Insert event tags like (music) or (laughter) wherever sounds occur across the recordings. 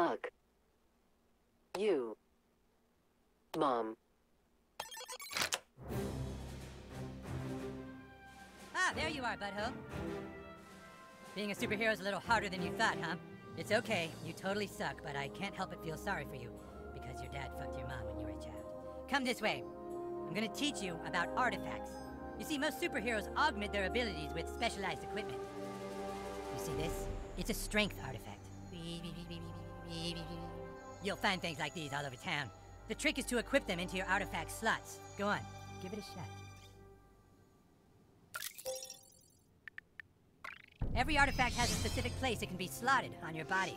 fuck? You. Mom. Ah, there you are, butthole. Being a superhero is a little harder than you thought, huh? It's okay, you totally suck, but I can't help but feel sorry for you, because your dad fucked your mom when you were a child. Come this way. I'm gonna teach you about artifacts. You see, most superheroes augment their abilities with specialized equipment. You see this? It's a strength artifact. (laughs) You'll find things like these all over town. The trick is to equip them into your artifact slots. Go on, give it a shot. Every artifact has a specific place it can be slotted on your body.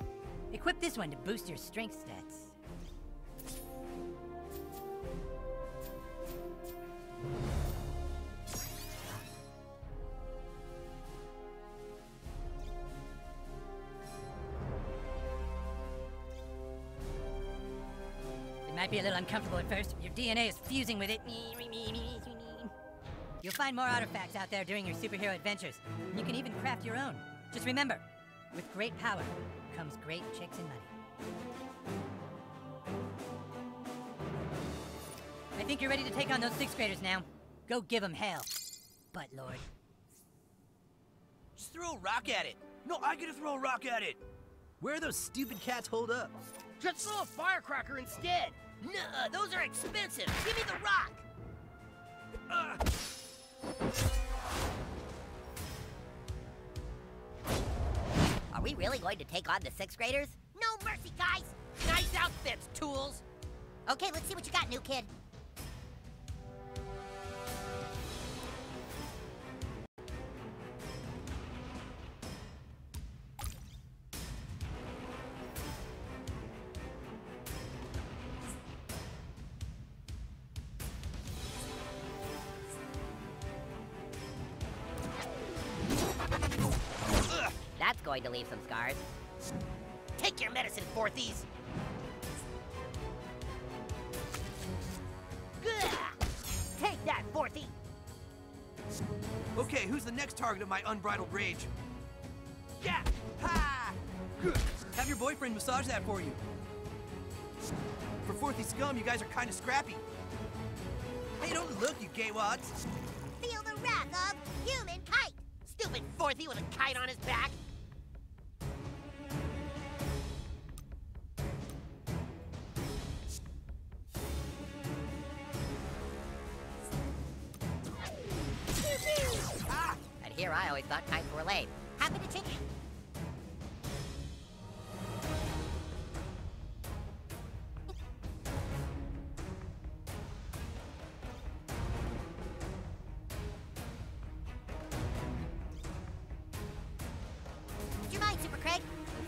Equip this one to boost your strength stats. Be a little uncomfortable at first. Your DNA is fusing with it. You'll find more artifacts out there during your superhero adventures. You can even craft your own. Just remember, with great power comes great chicks and money. I think you're ready to take on those sixth graders now. Go give them hell, butt lord. Just throw a rock at it. No, I get to throw a rock at it. Where are those stupid cats hold up? Just throw a firecracker instead. Nuh, those are expensive. Give me the rock. Are we really going to take on the sixth graders? No mercy, guys. Nice outfits, tools. Okay, let's see what you got, new kid. Going to leave some scars. Take your medicine, fourthies. Gah! Take that, fourthie. Okay, who's the next target of my unbridled rage? Yeah! Ha! Good. Have your boyfriend massage that for you. For fourthy scum, you guys are kind of scrappy. Hey, don't look, you gay wads. Feel the wrath of human kite! Stupid fourthie with a kite on his back.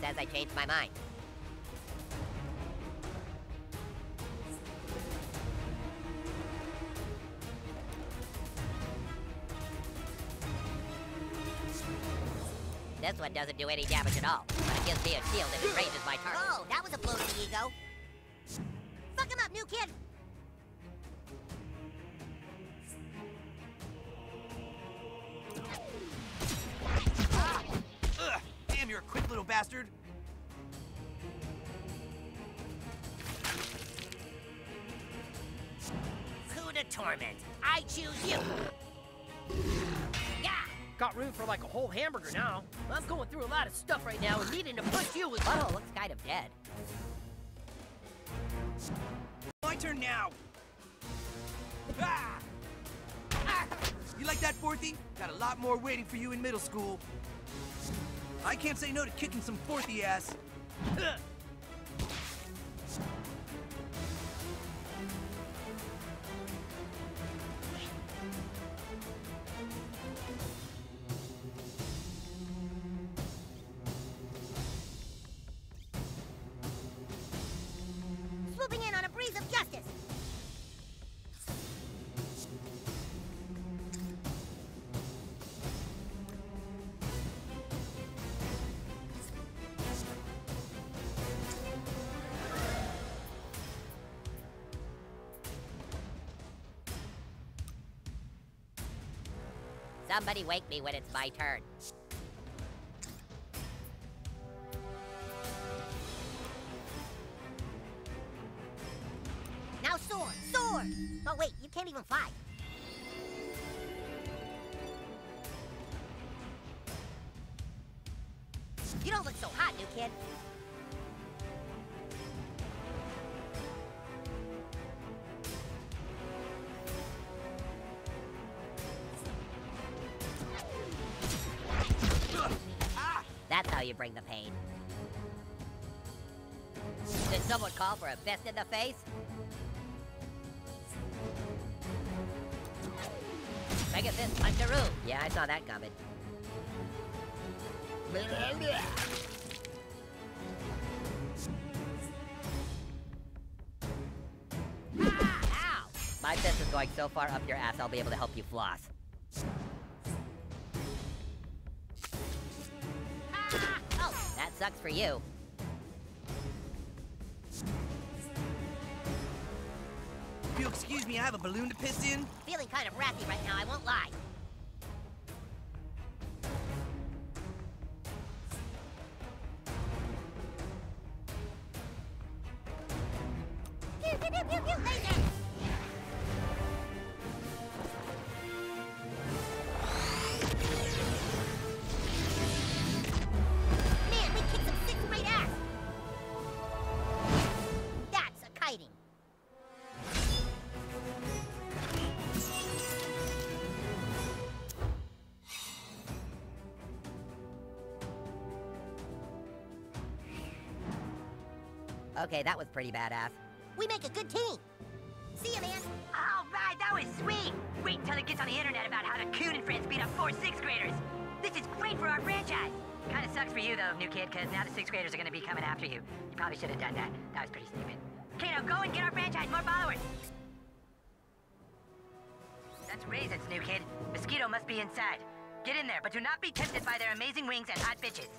Says I changed my mind? This one doesn't do any damage at all, but it gives me a shield and it ranges my target. Oh, that was a blow to the ego. Fuck him up, new kid! Damn, you're a quick little bastard. Coup to torment. I choose you. Yeah. Got room for like a whole hamburger now. I'm going through a lot of stuff right now and needing to push you is. Butthole looks kind of dead. My turn now. Ah! Ah! You like that, Fourthy? Got a lot more waiting for you in middle school. I can't say no to kicking some Fourthy ass. Somebody wake me when it's my turn. Now soar! Soar! Oh wait, you can't even fly. You don't look so hot, new kid. You bring the pain. Did someone call for a fist in the face? Mega fist puncheroo. Yeah, I saw that coming. Ah, ow! My fist is going so far up your ass, I'll be able to help you floss. Sucks for you. If you'll excuse me, I have a balloon to piss in. Feeling kind of wrathy right now, I won't lie. Okay, that was pretty badass. We make a good team. See ya, man. All right, that was sweet. Wait until it gets on the internet about how the Coon and friends beat up four sixth graders. This is great for our franchise. Kind of sucks for you though, new kid, because now the sixth graders are going to be coming after you. You probably should have done that. That was pretty stupid. Okay, now go and get our franchise more followers. That's raisins, new kid. Mosquito must be inside. Get in there, but do not be tempted by their amazing wings and hot bitches.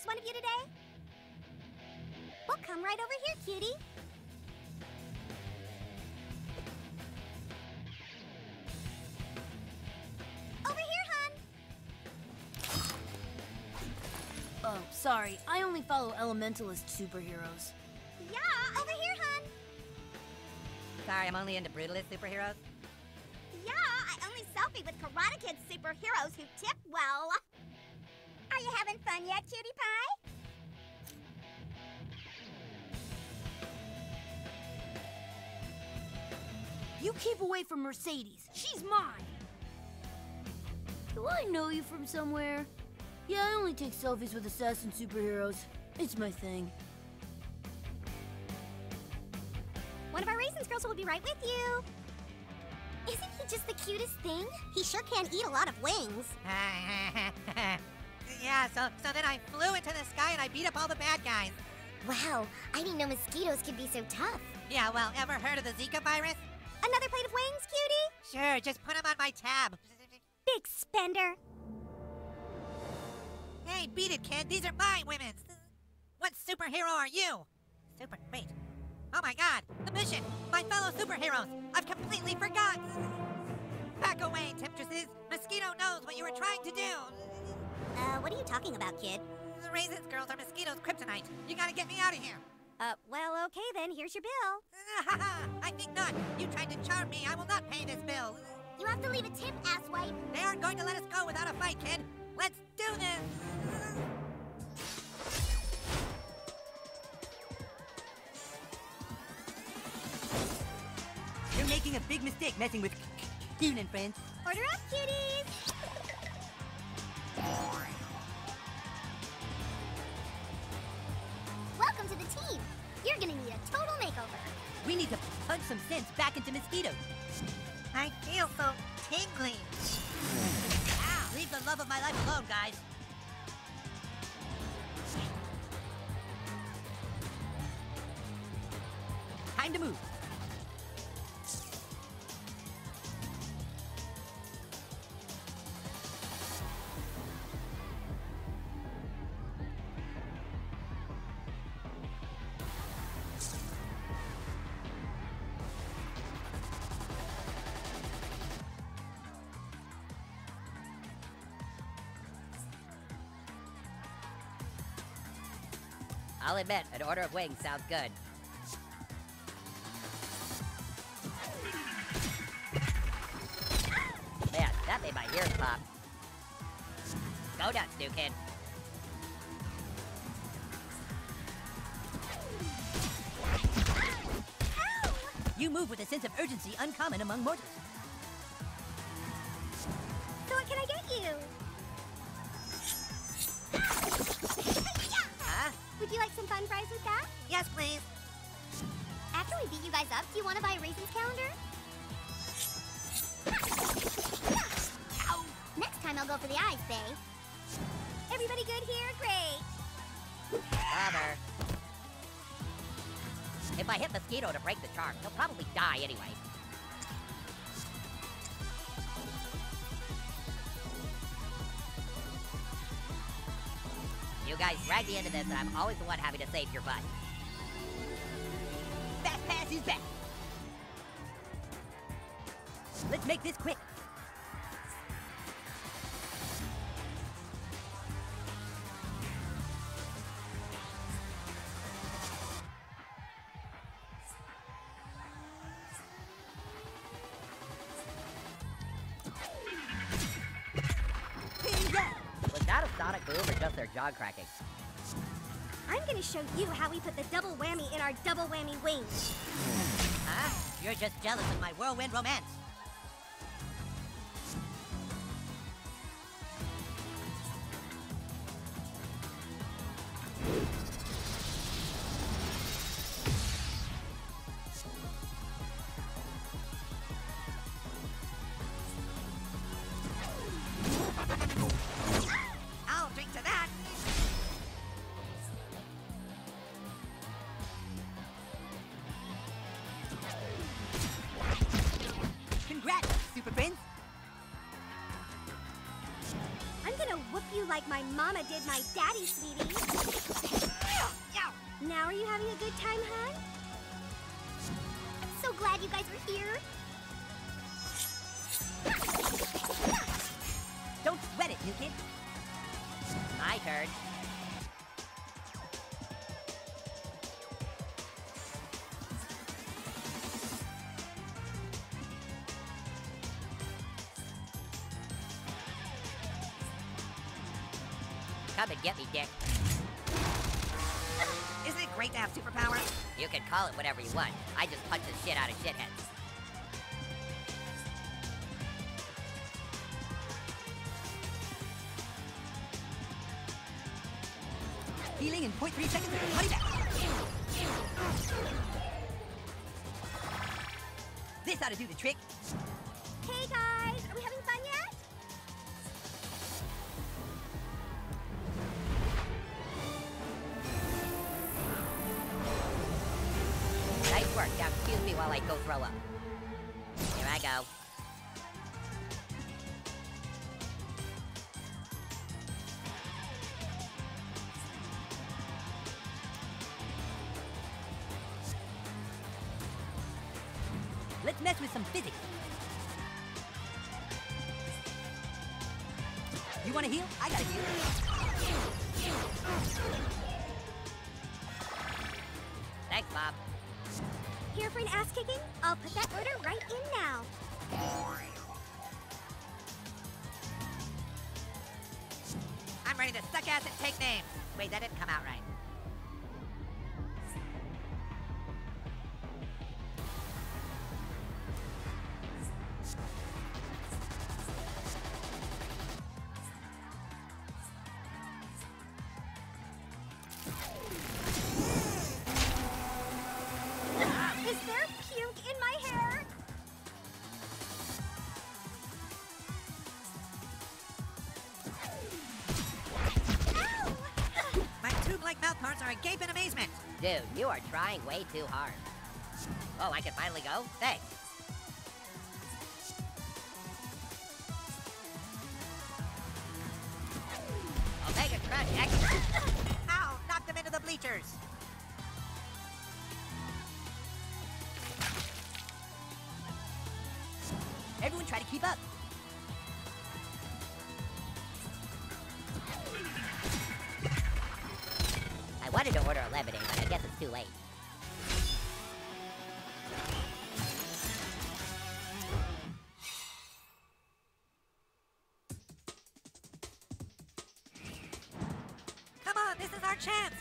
Just one of you today? Well, come right over here, cutie. Over here, hon. Oh, sorry. I only follow elementalist superheroes. Yeah, over here, hon. Sorry, I'm only into brutalist superheroes. Yeah, I only selfie with Karate Kid superheroes who tip well. Are you having fun yet, cutie pie? You keep away from Mercedes. She's mine. Do I know you from somewhere? Yeah, I only take selfies with assassin superheroes. It's my thing. One of our Raisins girls will be right with you. Isn't he just the cutest thing? He sure can eat a lot of wings. Yeah, so so then I flew into the sky and I beat up all the bad guys. Wow, I didn't know mosquitoes could be so tough. Yeah, well, ever heard of the Zika virus? Another plate of wings, cutie? Sure, just put them on my tab. Big spender. Hey, beat it, kid. These are my women's. What superhero are you? Super. Wait. Oh my god, the mission! My fellow superheroes! I've completely forgotten! Back away, temptresses! Mosquito knows what you were trying to do! Uh, what are you talking about, kid? The Raisins girls are mosquitoes, kryptonite. You gotta get me out of here! Uh, well, okay then, here's your bill. (laughs) I think not. You tried to charm me. I will not pay this bill. You have to leave a tip, asswipe. They aren't going to let us go without a fight, kid. Let's do this! You're making a big mistake messing with Coon and friends. Order up, cuties! Welcome to the team. You're gonna need a total makeover. We need to punch some sense back into mosquitoes. I feel so tingly. Ow! Leave the love of my life alone, guys. Time to move. I'll admit, an order of wings sounds good. Man, that made my ears pop. Go nuts, new kid. You move with a sense of urgency uncommon among mortals. So what can I get you? Would you like some fun fries with that? Yes, please. After we beat you guys up, do you want to buy a raisins calendar? Ow! Next time I'll go for the eyes, Bay. Everybody good here? Great. Bother. If I hit Mosquito to break the charm, he'll probably die anyway. You guys drag me into this, and I'm always the one having to save your butt. Fastpass is back. Let's make this quick. I'm gonna show you how we put the double whammy in our double whammy wings. Huh? Ah, you're just jealous of my whirlwind romance. Like my mama did my daddy, sweetie. Now are you having a good time, hon? I'm so glad you guys are here. Don't sweat it, new kid. My turn. Come and get me, Dick. Isn't it great to have superpowers? You can call it whatever you want. I just punch the shit out of shitheads. Healing in 0.3 seconds money back. This ought to do the trick. Work. Now excuse me while I go throw up. Here I go. Let's mess with some physics. You want to heal? I gotta heal. Thanks, Bob. Here for an ass kicking? I'll put that order right in now. I'm ready to suck ass and take names. Wait, that didn't come out right. Dude, you are trying way too hard. Oh, I can finally go? Thanks. Omega Crush X. Ow! Knocked them into the bleachers. Everyone try to keep up. Late. Come on, this is our chance.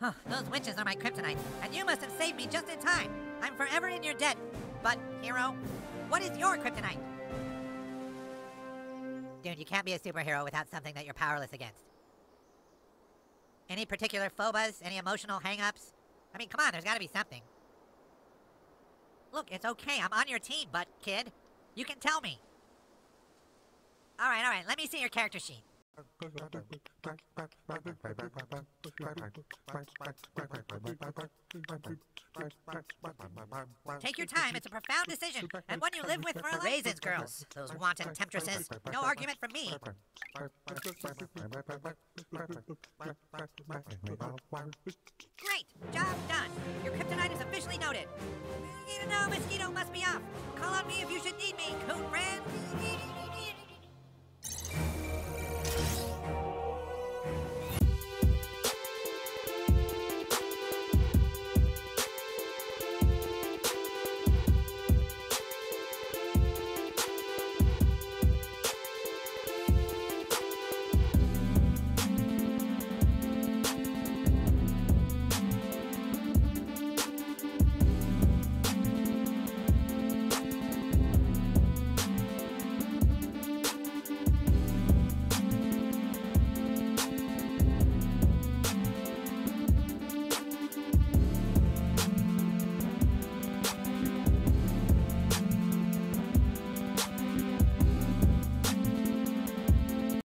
Huh, those witches are my kryptonite, and you must have saved me just in time. I'm forever in your debt. But, hero, what is your kryptonite? Dude, you can't be a superhero without something that you're powerless against. Any particular phobas? Any emotional hang-ups? I mean, come on, there's gotta be something. Look, it's okay. I'm on your team, but kid, you can tell me. All right, all right. Let me see your character sheet. Take your time. It's a profound decision, and one you live with for a Raisins, girls. Those wanton temptresses. No argument from me. Great! Job done. Your kryptonite is officially noted. You know, mosquito must be off. Call on me if you should need me, Coon Ray.